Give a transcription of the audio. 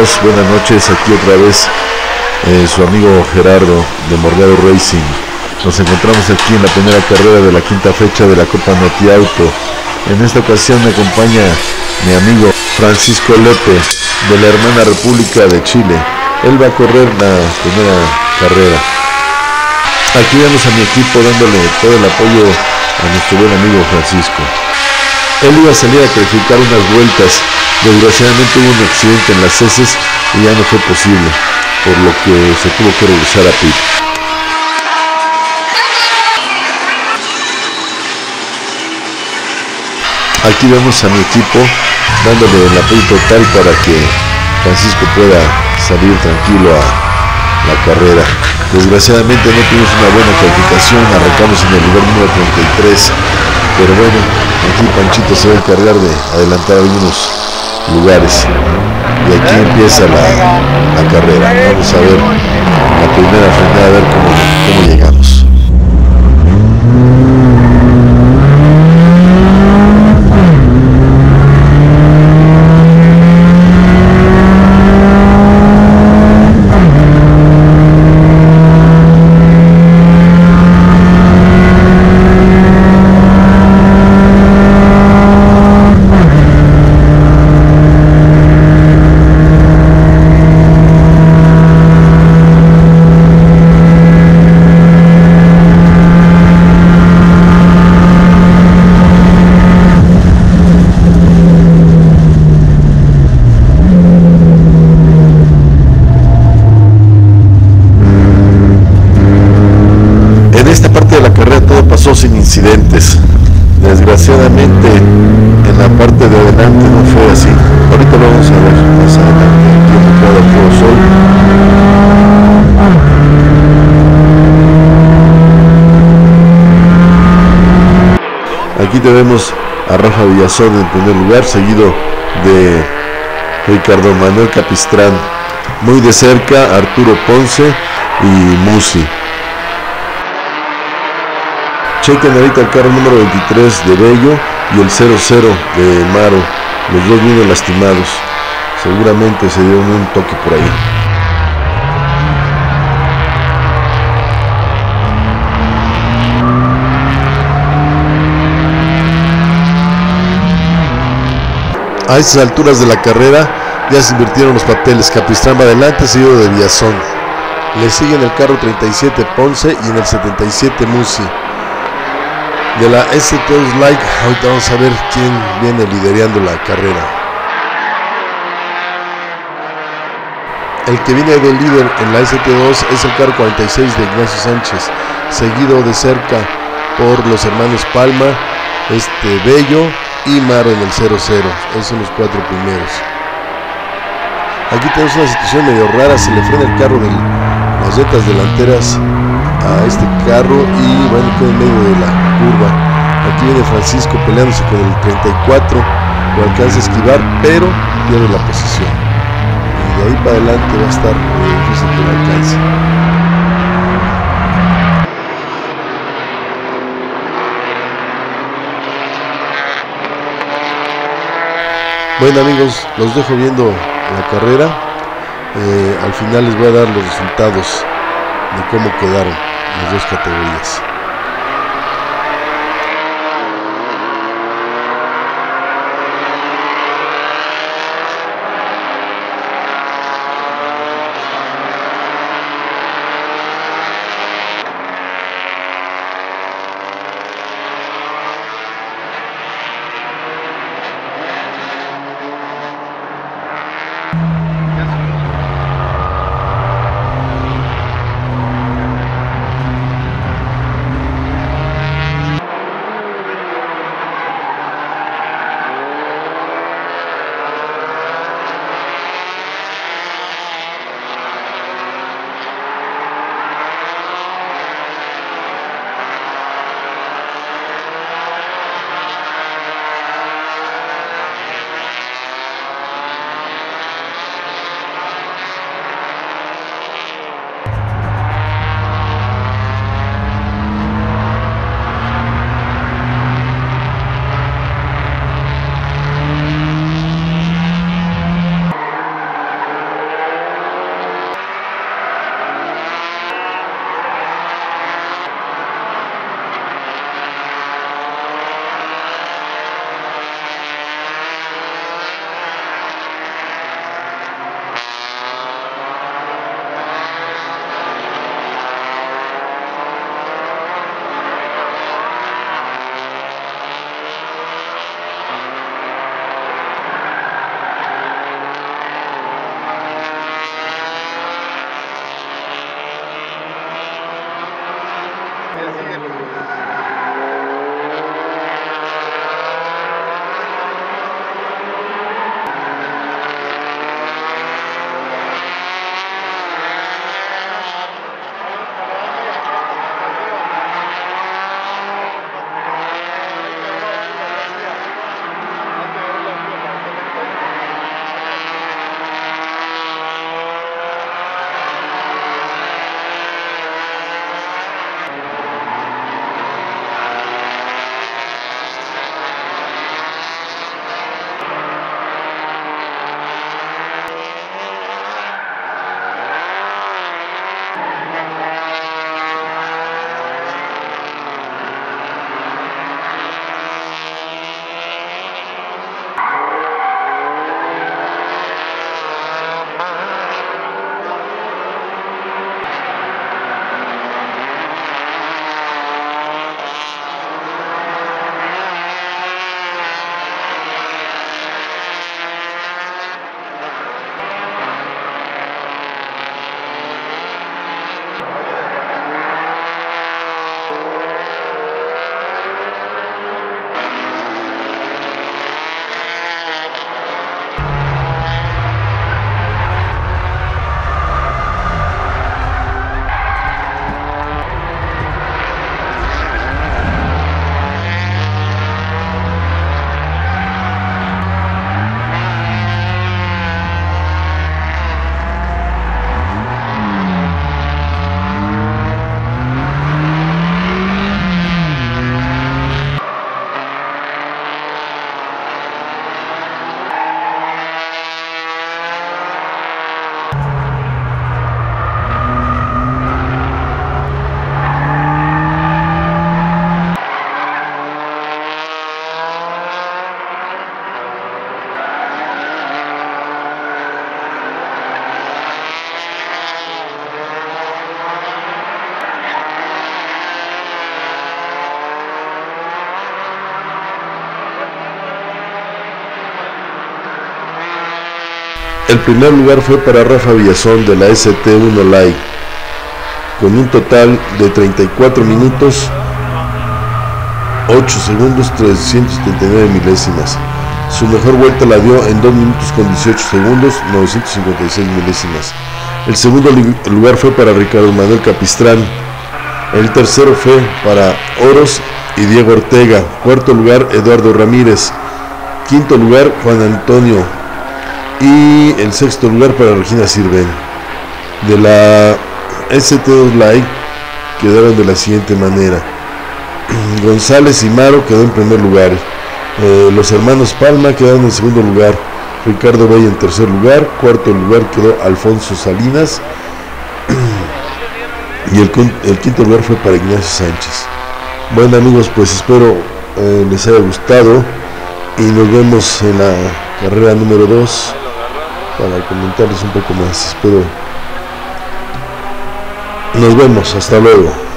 Buenas noches, aquí otra vez eh, su amigo Gerardo de Morgado Racing. Nos encontramos aquí en la primera carrera de la quinta fecha de la Copa Noti Auto. En esta ocasión me acompaña mi amigo Francisco Lepe de la hermana República de Chile. Él va a correr la primera carrera. Aquí vemos a mi equipo dándole todo el apoyo a nuestro buen amigo Francisco. Él iba a salir a clasificar unas vueltas, desgraciadamente hubo un accidente en las heces y ya no fue posible, por lo que se tuvo que regresar a pit. Aquí vemos a mi equipo dándole el apoyo total para que Francisco pueda salir tranquilo a la carrera. Desgraciadamente no tuvimos una buena calificación, arrancamos en el lugar número 33, pero bueno, aquí Panchito se va a encargar de adelantar algunos lugares. Y aquí empieza la, la carrera. Vamos a ver la primera frenada, a ver cómo, cómo llegamos. En esta parte de la carrera todo Desgraciadamente en la parte de adelante no fue así. Ahorita lo vamos a ver más adelante. Aquí en Puro. Aquí tenemos a Rafa Villazón en primer lugar, seguido de Ricardo Manuel Capistrán. Muy de cerca Arturo Ponce y Musi. Chequen ahorita el carro número 23 de Bello y el 00 de Maro. Los dos vienen lastimados. Seguramente se dieron un toque por ahí. A estas alturas de la carrera ya se invirtieron los papeles. Capistrán va adelante, seguido de Villazón. Le sigue en el carro 37 Ponce y en el 77 Musi. De la ST2 Like, ahorita vamos a ver quién viene liderando la carrera. El que viene de líder en la ST2 es el carro 46 de Ignacio Sánchez, seguido de cerca por los hermanos Palma, este Bello y Maro en el 00. Esos son los cuatro primeros. Aquí tenemos una situación medio rara, se le frena el carro de las llantas delanteras a este carro y bueno, queda en medio de la curva. Aquí viene Francisco peleándose con el 34, lo alcanza a esquivar, pero pierde la posición. Y de ahí para adelante va a estar muy difícil que lo alcance. Bueno amigos, los dejo viendo la carrera. Eh, al final les voy a dar los resultados de cómo quedaron las dos categorías. El primer lugar fue para Rafa Villazón de la ST1 Live, con un total de 34 minutos, 8 segundos, 379 milésimas. Su mejor vuelta la dio en 2 minutos con 18 segundos, 956 milésimas. El segundo lugar fue para Ricardo Manuel Capistrán. El tercero fue para Oros y Diego Ortega. Cuarto lugar, Eduardo Ramírez. Quinto lugar, Juan Antonio. Y el sexto lugar para Regina Sirven. De la ST2 Live quedaron de la siguiente manera. González y Maro quedó en primer lugar. Eh, los hermanos Palma quedaron en segundo lugar. Ricardo Bey en tercer lugar. Cuarto lugar quedó Alfonso Salinas. y el, quinto lugar fue para Ignacio Sánchez. Bueno amigos, pues espero eh, les haya gustado y nos vemos en la carrera número 2 para comentarles un poco más. Espero. Nos vemos, hasta luego.